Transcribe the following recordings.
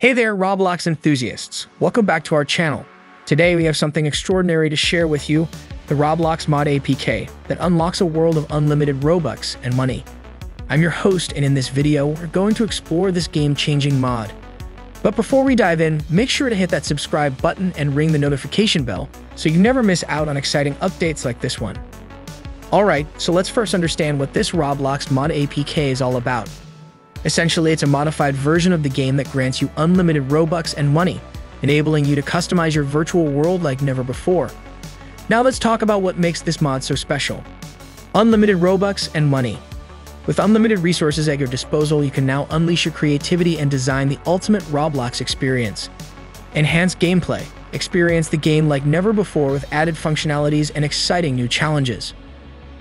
Hey there, Roblox enthusiasts. Welcome back to our channel. Today we have something extraordinary to share with you, the Roblox Mod APK that unlocks a world of unlimited Robux and money. I'm your host and in this video, we're going to explore this game-changing mod. But before we dive in, make sure to hit that subscribe button and ring the notification bell so you never miss out on exciting updates like this one. Alright, so let's first understand what this Roblox Mod APK is all about. Essentially, it's a modified version of the game that grants you unlimited Robux and money, enabling you to customize your virtual world like never before. Now let's talk about what makes this mod so special. Unlimited Robux and money. With unlimited resources at your disposal, you can now unleash your creativity and design the ultimate Roblox experience. Enhanced gameplay. Experience the game like never before with added functionalities and exciting new challenges.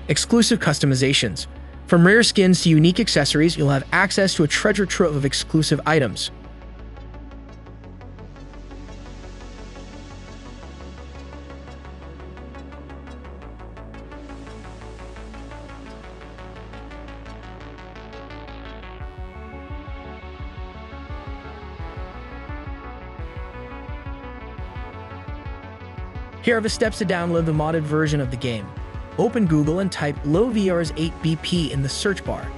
Exclusive customizations. From rare skins to unique accessories, you'll have access to a treasure trove of exclusive items. Here are the steps to download the modded version of the game. Open Google and type LowVR's 8BP in the search bar.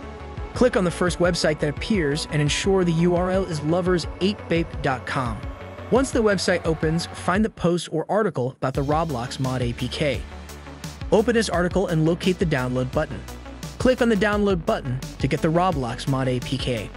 Click on the first website that appears and ensure the URL is lovers8bape.com. Once the website opens, find the post or article about the Roblox Mod APK. Open this article and locate the download button. Click on the download button to get the Roblox Mod APK.